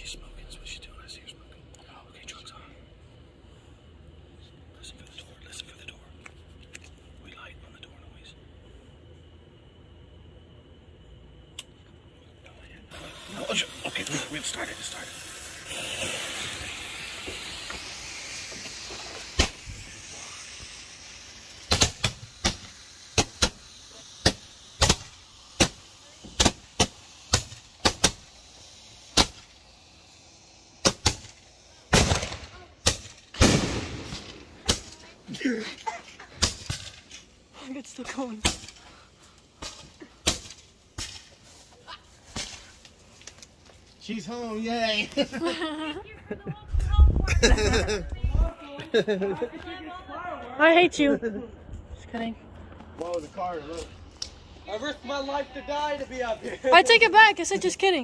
She's smoking. That's what she's doing. I see her smoking. Oh, okay, drugs on. Listen for the door. Listen for the door. We light on the door noise. No, no, okay, we've started. It started. It's still going. She's home. Yay. I hate you. Just kidding. Whoa, the car. Look. I risked my life to die to be up here. I take it back. I said just kidding.